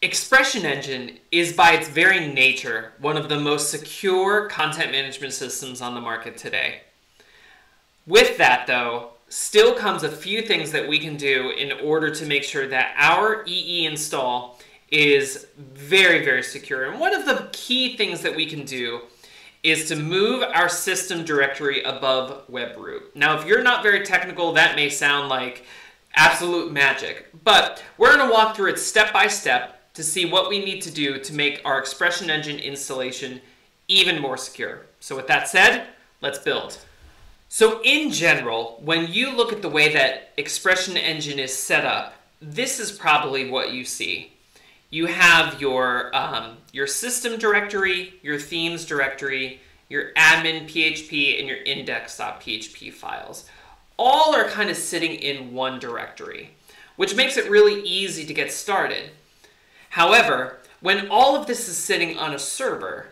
ExpressionEngine is by its very nature one of the most secure content management systems on the market today. With that though, still comes a few things that we can do in order to make sure that our EE install is very, very secure. And one of the key things that we can do is to move our system directory above webroot. Now, if you're not very technical, that may sound like absolute magic, but we're gonna walk through it step by step to see what we need to do to make our ExpressionEngine installation even more secure. So with that said, let's build. So in general, when you look at the way that ExpressionEngine is set up, this is probably what you see. You have your, um, your system directory, your themes directory, your admin PHP, and your index.php files. All are kind of sitting in one directory, which makes it really easy to get started. However, when all of this is sitting on a server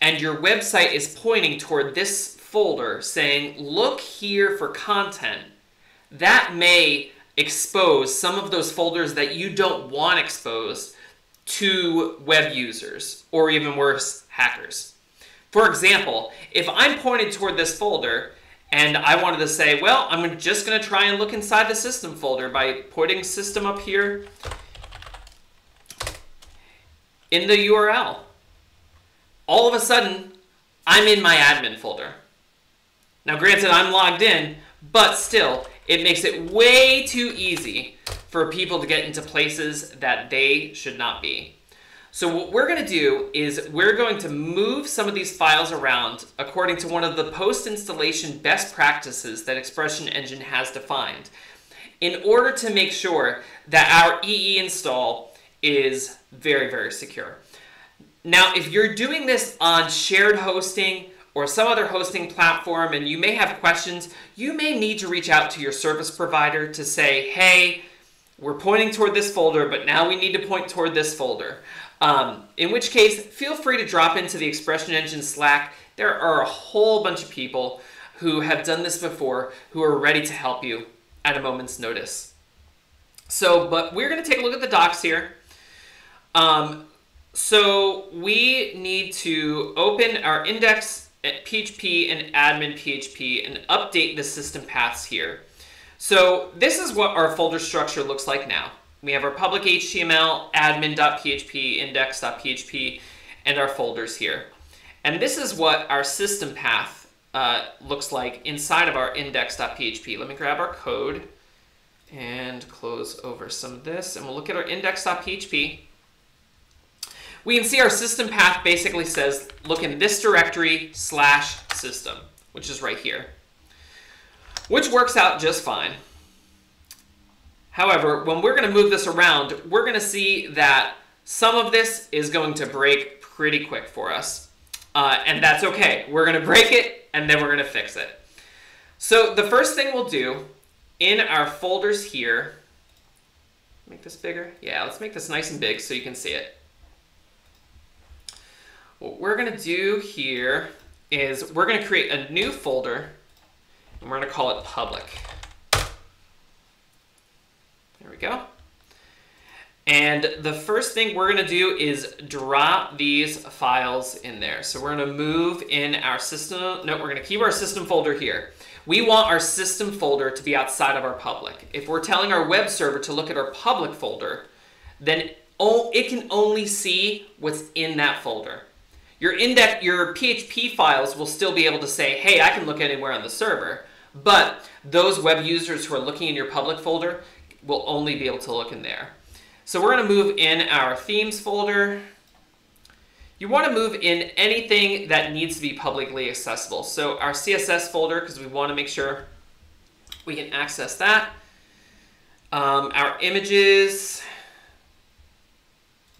and your website is pointing toward this folder saying, look here for content, that may expose some of those folders that you don't want exposed to web users or even worse, hackers. For example, if I'm pointed toward this folder and I wanted to say, well, I'm just going to try and look inside the system folder by putting system up here in the URL. All of a sudden, I'm in my admin folder. Now, granted, I'm logged in, but still, it makes it way too easy for people to get into places that they should not be. So what we're going to do is we're going to move some of these files around according to one of the post-installation best practices that ExpressionEngine has defined in order to make sure that our EE install is very, very secure. Now, if you're doing this on shared hosting or some other hosting platform and you may have questions, you may need to reach out to your service provider to say, hey, we're pointing toward this folder, but now we need to point toward this folder. Um, in which case, feel free to drop into the ExpressionEngine Slack. There are a whole bunch of people who have done this before who are ready to help you at a moment's notice. So, but we're going to take a look at the docs here. Um, so we need to open our index PHP and admin PHP and update the system paths here. So this is what our folder structure looks like now. We have our public HTML, admin.php, index.php, and our folders here. And this is what our system path uh, looks like inside of our index.php. Let me grab our code and close over some of this, and we'll look at our index.php we can see our system path basically says look in this directory slash system, which is right here, which works out just fine. However, when we're going to move this around, we're going to see that some of this is going to break pretty quick for us. Uh, and that's okay. We're going to break it, and then we're going to fix it. So the first thing we'll do in our folders here, make this bigger. Yeah, let's make this nice and big so you can see it. What we're going to do here is we're going to create a new folder and we're going to call it public. There we go. And the first thing we're going to do is drop these files in there. So we're going to move in our system. No, we're going to keep our system folder here. We want our system folder to be outside of our public. If we're telling our web server to look at our public folder, then it can only see what's in that folder. Your index, your PHP files will still be able to say, hey, I can look anywhere on the server. But those web users who are looking in your public folder will only be able to look in there. So we're going to move in our themes folder. You want to move in anything that needs to be publicly accessible. So our CSS folder, because we want to make sure we can access that. Um, our images,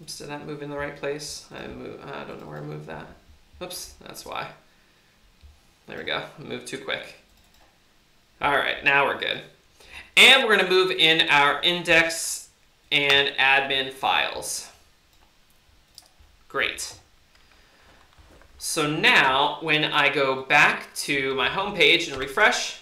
Oops, did that move in the right place? I move, I don't know where I moved that. Oops, that's why. There we go, move too quick. All right, now we're good. And we're gonna move in our index and admin files. Great. So now when I go back to my home page and refresh,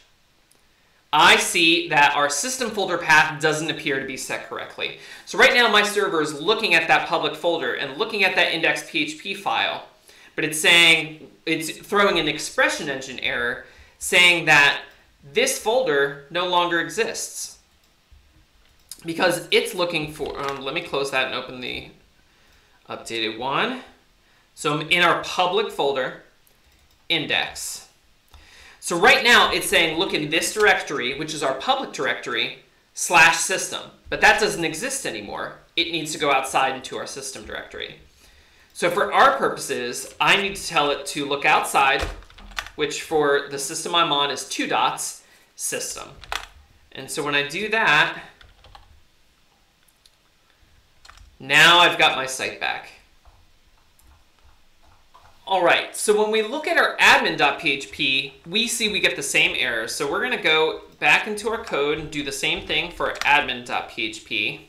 I see that our system folder path doesn't appear to be set correctly. So right now my server is looking at that public folder and looking at that index.php file, but it's saying, it's throwing an ExpressionEngine error saying that this folder no longer exists because it's looking for, um, let me close that and open the updated one. So I'm in our public folder, index. So right now it's saying look in this directory, which is our public directory, slash system. But that doesn't exist anymore. It needs to go outside into our system directory. So for our purposes, I need to tell it to look outside, which for the system I'm on is two dots, system. And so when I do that, now I've got my site back. All right, so when we look at our admin.php, we see we get the same error. So we're gonna go back into our code and do the same thing for admin.php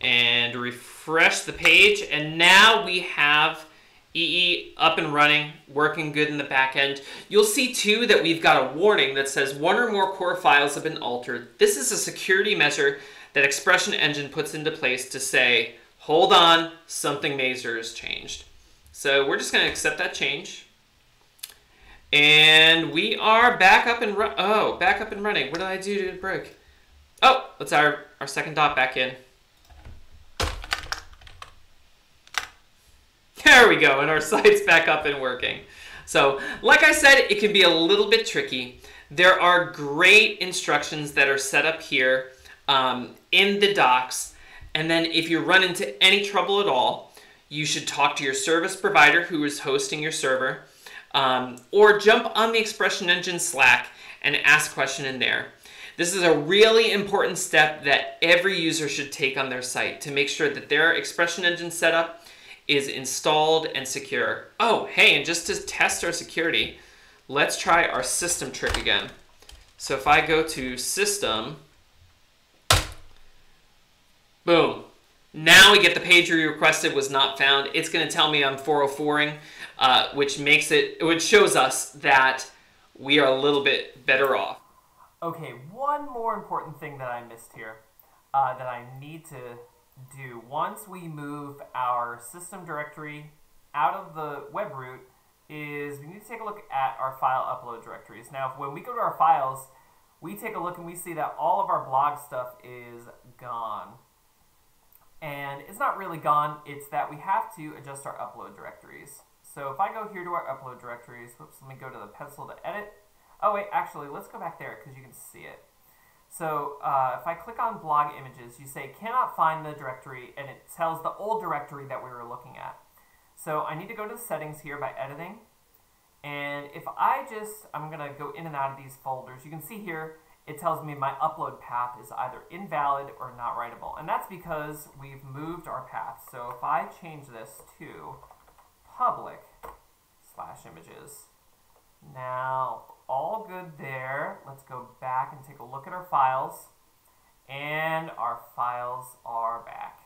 and refresh the page. And now we have EE up and running, working good in the back end. You'll see too that we've got a warning that says one or more core files have been altered. This is a security measure that ExpressionEngine puts into place to say, hold on, something major has changed. So we're just going to accept that change. And we are back up and oh, back up and running. What did I do to break? Oh, let's our, our second dot back in. There we go, and our site's back up and working. So, like I said, it can be a little bit tricky. There are great instructions that are set up here um, in the docs. And then if you run into any trouble at all, you should talk to your service provider who is hosting your server, um, or jump on the ExpressionEngine Slack and ask question in there. This is a really important step that every user should take on their site to make sure that their ExpressionEngine setup is installed and secure. Oh, hey, and just to test our security, let's try our system trick again. So if I go to system, boom, now we get the page we requested was not found. It's going to tell me I'm 404ing, uh, which makes it, which shows us that we are a little bit better off. Okay, one more important thing that I missed here uh, that I need to do. Once we move our system directory out of the web root is we need to take a look at our file upload directories. Now, when we go to our files, we take a look and we see that all of our blog stuff is gone. And it's not really gone, it's that we have to adjust our upload directories. So if I go here to our upload directories, whoops, let me go to the pencil to edit. Oh wait, actually, let's go back there because you can see it. So uh, if I click on blog images, you say cannot find the directory and it tells the old directory that we were looking at. So I need to go to the settings here by editing. And if I just, I'm gonna go in and out of these folders, you can see here, it tells me my upload path is either invalid or not writable. And that's because we've moved our path. So if I change this to public slash images, now all good there. Let's go back and take a look at our files. And our files are back.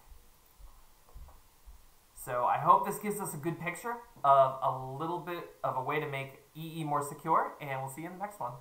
So I hope this gives us a good picture of a little bit of a way to make EE more secure, and we'll see you in the next one.